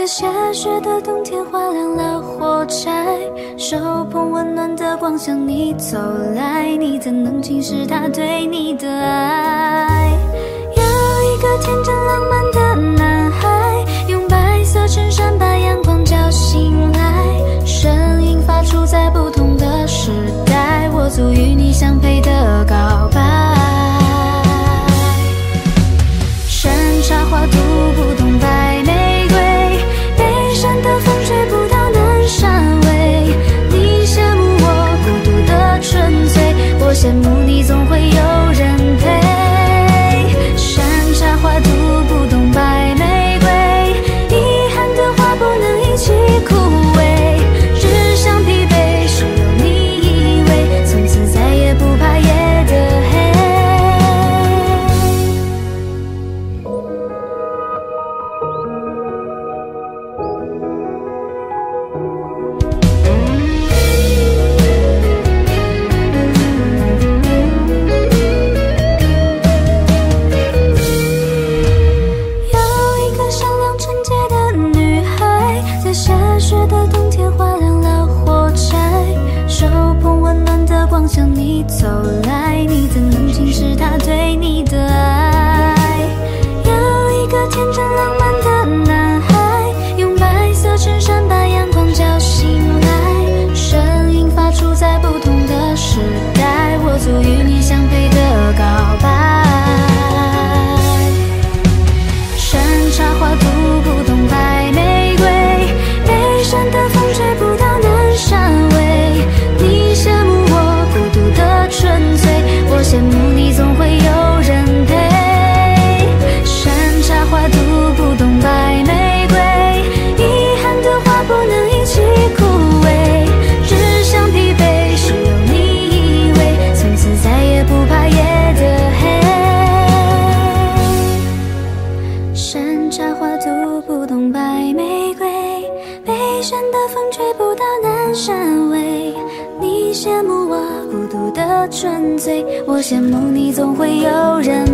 在下雪的冬天，划亮了火柴，手捧温暖的光向你走来。你怎能轻视他对你的爱？有一个天真浪漫的男孩，用白色衬衫把阳光叫醒来，声音发出在不同的时代，我足与你相配的告白。光向你走来，你怎能轻视他对你的爱？有一个天真浪漫的风吹不到南山尾。你羡慕我孤独的纯粹，我羡慕你总会有人